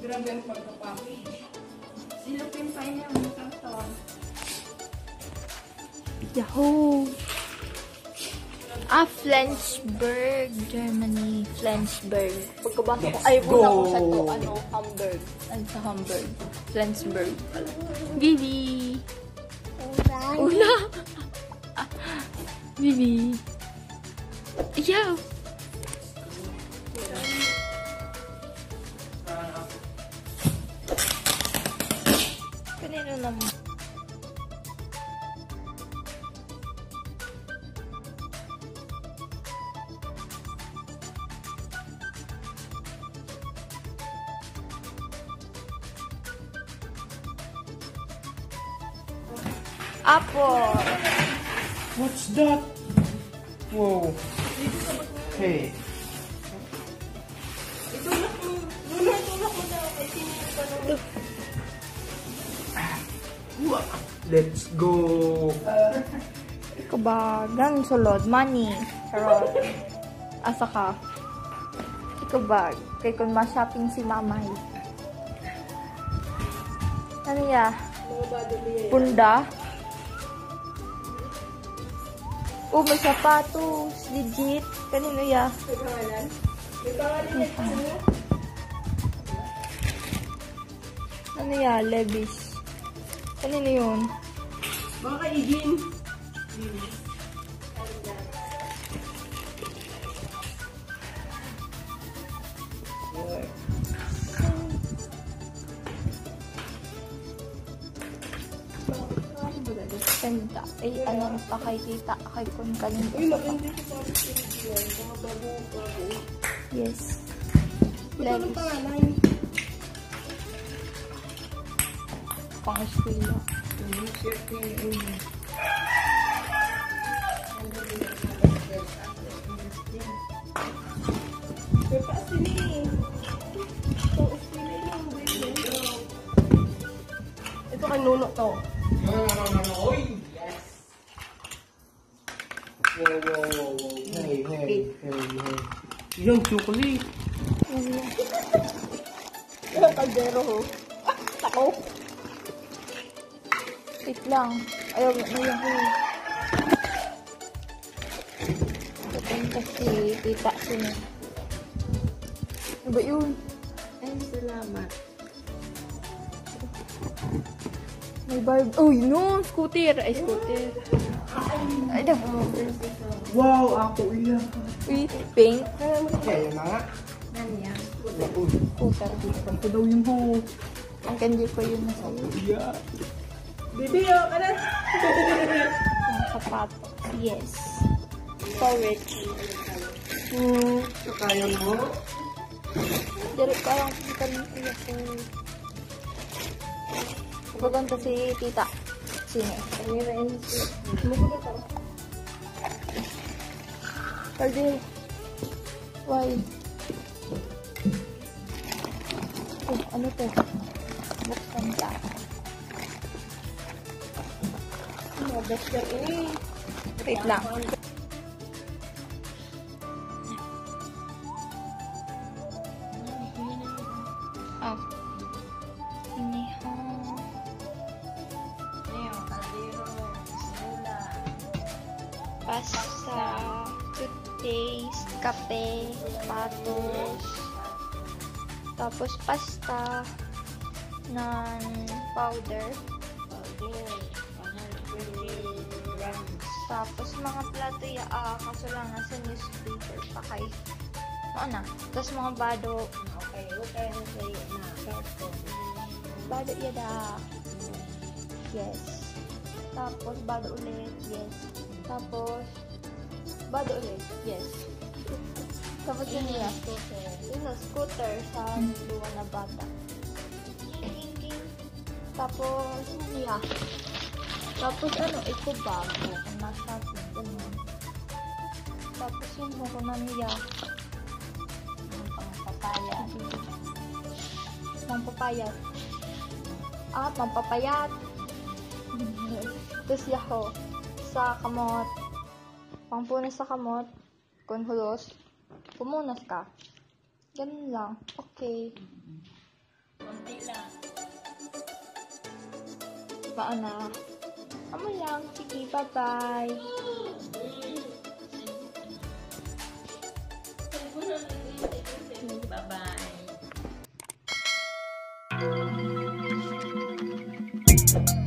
Grabe ang pagka-package. Silupin pa niya ang karton. Yahoo! Ah, Flensburg, Germany. Flensburg. Pagkabasa ko, ay, wala ko sa to, ano, Hamburg. Ano sa Hamburg? Flensburg pala. Vivi! Una! Vivi! Apple. What's that? Whoa. Hey. Let's go. Ikabagan, sulod, money. Charot. Asa ka? Ikabag. Kay kung ma-shopping si mamay. Ano ya? Punda? Oh, may sapatos. Legit. Kanino ya? Ano ya? Levis. Kanino yun? Baka kaigin. Ganda. Ay, ano pa kay tita? Kay kun kanino. Uy, maganda. Mga bago-bago. Yes. Ito Levis. pangalan. Eh. Ito, kay Nuno to. No, no, no, no, no. Oy. Yes. Whoa, whoa, whoa, whoa. Hey, hey, hey, hey. Yung chocolate. Kaldero ho. Tako. Wait lang. Ayaw, ayaw ko. Papunta si tita sino. Ano ba yun? Ay, salamat. May barb. Uy, no! Scooter! Ay, scooter. Ay, nag- Wow, ako iyan. Uy, pink. Kaya na nga. Ano yan? Uy, Scooter. ano ko daw yung ho? Ang candy ko yun na sa'yo. Yeah. Bibi, oh, ka na. Ang sapatos. Yes. Rich. Hmm, so kaya mo? Dari ka lang kita kuya ko. Pagpunta si tita. Sino? Kamera and Kalde. Why? Oh, ano to? Buksan ka. Mga best yan eh. Wait lang. Oh. Inihaw. Pasta, toothpaste, kape, patos, tapos pasta, nan powder, tapos mga plato ya, ah, kaso lang nasa newspaper pa kay, ano na, tapos mga bado, Okay, okay na sa'yo na carton. bado ya da, yes, tapos bado ulit, yes, tapos, bado ulit, yes, tapos yun ya, yun na, scooter sa luwa na bata, tapos, ano ya, tapos ano, ito bago, nasa ganun. Tapos yung buko na niya, Papaya. Pampapayat. Ah, pampapayat. Tapos yaho. Sa kamot. Pampunas sa kamot. Kung hulos. Pumunas ka. Ganun lang. Okay. Konti lang. Baka na. Ano lang. Sige, bye-bye. Bye-bye.